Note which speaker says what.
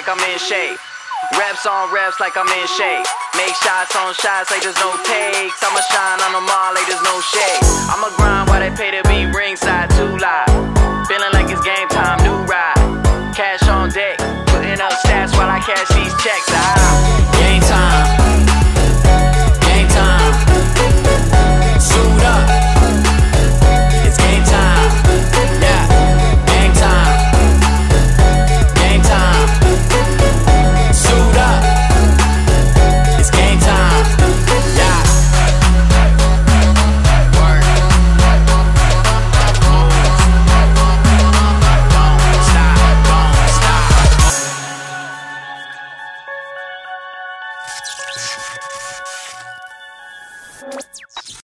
Speaker 1: like I'm in shape. On like I'm in shape. Make shots on shots like there's no takes. I'ma shine on them all like there's no shade. I'ma grind they pay to be ringside too live. Feeling like it's game time, new ride. Cash on deck, putting up stats while I cash you